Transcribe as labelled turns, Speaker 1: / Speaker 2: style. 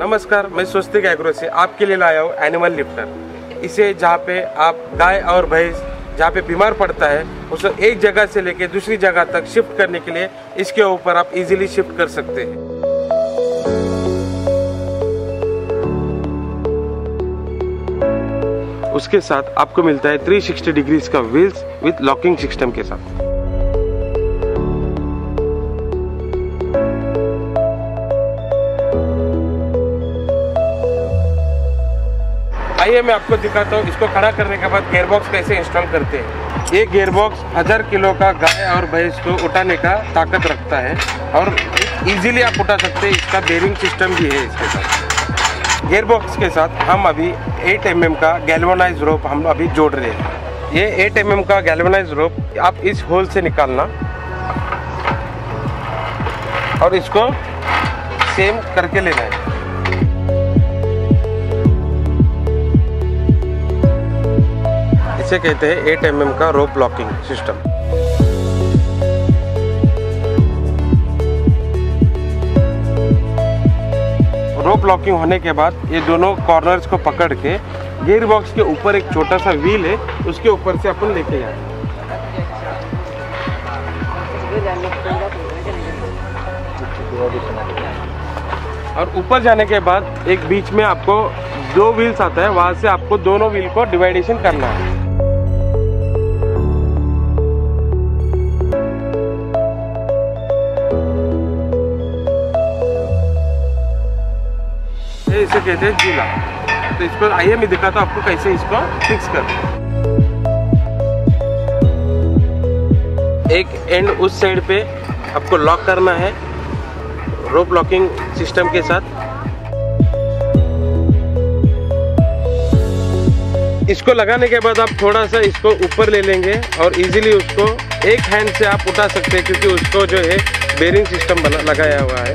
Speaker 1: नमस्कार, मैं स्वस्तिक एग्रो से आपके लिए लाया हूँ एनिमल लिफ्टर इसे जहाँ पे आप गाय और भैंस जहाँ पे बीमार पड़ता है, उसे एक जगह से लेके दूसरी जगह तक शिफ्ट करने के लिए इसके ऊपर आप इजीली शिफ्ट कर सकते हैं। उसके साथ आपको मिलता है 360 डिग्रीज का व्हील्स विद लॉकिंग सिस्टम के साथ। आइए मैं आपको दिखाता हूँ, इसको खड़ा करने के बाद गेयर बॉक्स कैसे इंस्टॉल करते हैं। ये गेयर बॉक्स हज़ार किलो का गाय और भैंस को उठाने का ताकत रखता है और इजीली आप उठा सकते हैं, इसका बेरिंग सिस्टम भी है इसके साथ। गेयर बॉक्स के साथ हम अभी 8 एम का गैल्वनाइज रोप हम अभी जोड़ रहे हैं। ये 8 एम का गैल्वनाइज रोप आप इस होल से निकालना और इसको सेम करके लेना है। इसे कहते हैं 8 एम mm का rope locking system rope locking होने के बाद ये दोनों कॉर्नर्स को पकड़ के गियर बॉक्स के ऊपर एक छोटा सा व्हील है, उसके ऊपर से अपन लेके जाए। और ऊपर जाने के बाद एक बीच में आपको दो व्हील्स आता है, वहाँ से आपको दोनों व्हील को डिवाइडेशन करना है। ये इसे कहते हैं झूला तो इस पर आइए, मैं दिखाता हूँ आपको कैसे इसको फिक्स कर। एक एंड उस साइड पे आपको लॉक करना है रोप लॉकिंग सिस्टम के साथ। इसको लगाने के बाद आप थोड़ा सा इसको ऊपर ले लेंगे और इजीली उसको एक हैंड से आप उठा सकते हैं, क्योंकि उसको जो है बेरिंग सिस्टम लगाया हुआ है।